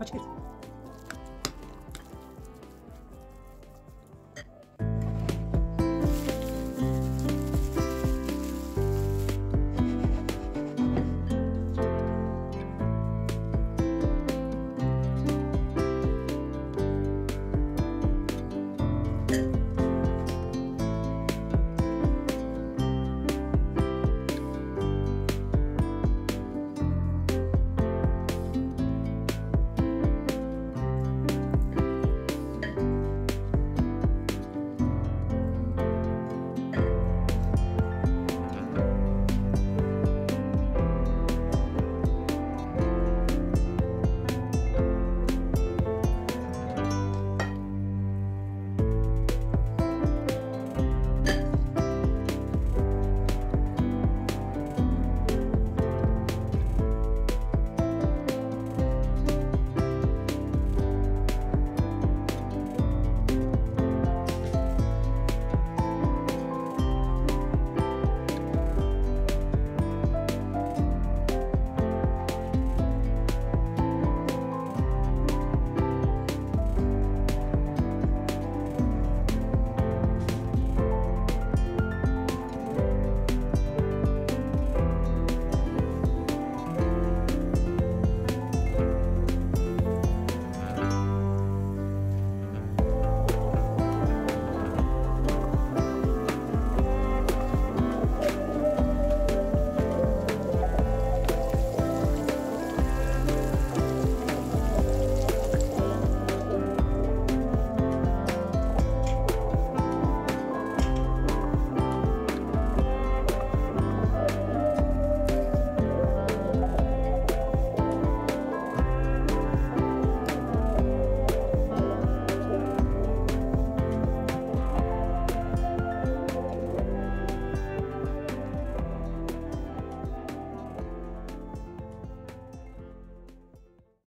Aç git.